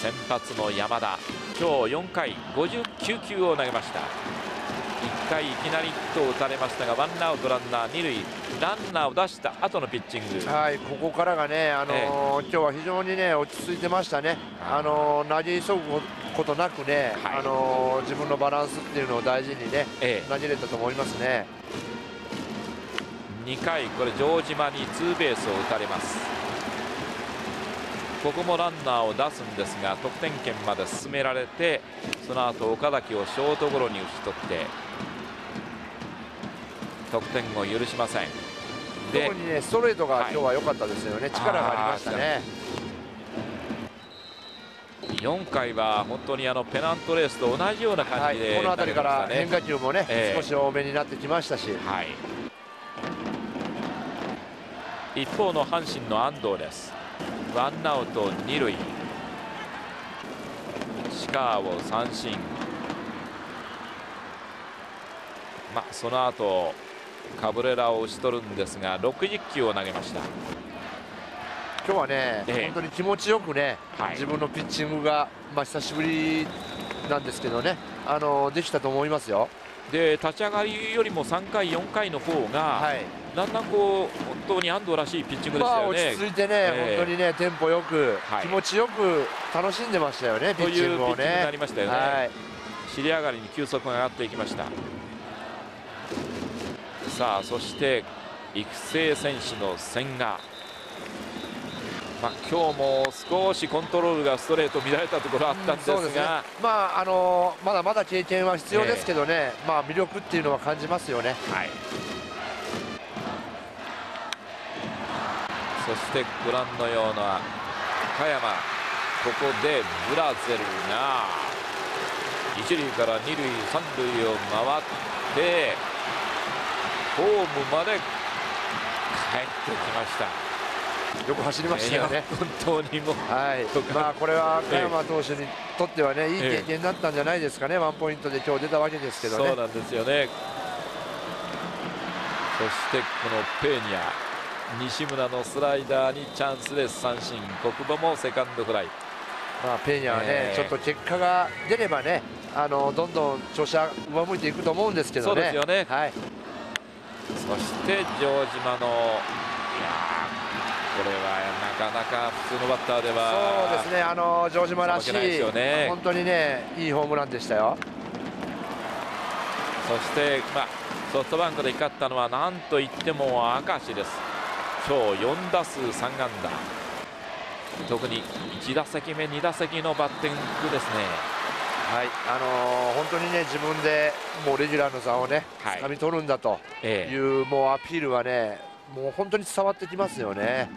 先発の山田。今日4回59球を投げました。1回いきなりヒットを打たれましたがワンアウトランナー二塁。ランナーを出した後のピッチング。はいここからがね、あのーええ、今日は非常にね落ち着いてましたね、あのー、投げ急ぐことなくね、はい、あのー、自分のバランスっていうのを大事にね、ええ、投げれたと思いますね。2回これ城島にツーベースを打たれますここもランナーを出すんですが得点圏まで進められてその後岡崎をショートゴロに打ち取って得点を許しません。特にねストレートが今日は良かったですよね、はい、力がありましたね。4回は本当にあのペナントレースと同じような感じで、はい、この辺りから変化球もね、えー、少し多めになってきましたし、はい、一方の阪神の安藤ですワンアウト二塁。カーを三振。まあその後カブレラを打ち取るんですが60球を投げました。今日はね、ええ、本当に気持ちよくね、はい、自分のピッチングが、まあ、久しぶりなんですけどねあのできたと思いますよで立ち上がりよりも3回、4回の方が、はい、だんだんこう本当に安藤らしいピッチングでしたよね、まあ、落ち着いてね、えー、本当にねテンポよく、はい、気持ちよく楽しんでましたよね、ピッチングをね。というピッチングになりましたよね、はい、尻上がりに球速が上がっていきました。さあそして育成選手の千賀。まあ、今日も少しコントロールがストレート乱れたところあったんですが、うんすね、まああのー、まだまだ経験は必要ですけどね、えー、まあ、魅力っていうのは感じますよね。はい。そしてご覧のような加山。ここでブラゼルが。一塁から二塁三塁を回ってホームまで帰ってきましたよく走りましたよね、本当にもはい、まあこれは加山投手にとってはね、いい経験だったんじゃないですかね、ワンポイントで今日出たわけですけどね。そうなんですよね。そしてこのペーニャ。西村のスライダーにチャンスで三振。国母もセカンドフライ、まあ、ペーニャはね、えー、ちょっと結果が出ればねあのどんどん調子は上向いていくと思うんですけどね。そうですよね、はい、そして城島のこれはなかなか普通のバッターではそうですね。あの城島らしい、ね、本当にねいいホームランでしたよ。そして、まあ、ソフトバンクで勝ったのはなんといっても明石です。今日4打数3安打。特に1打席目2打席のバッティングですね。はい。あのー、本当にね自分でもうレギュラーの座をね、はい、掴み取るんだという、ええ、もうアピールはねもう本当に伝わってきますよね。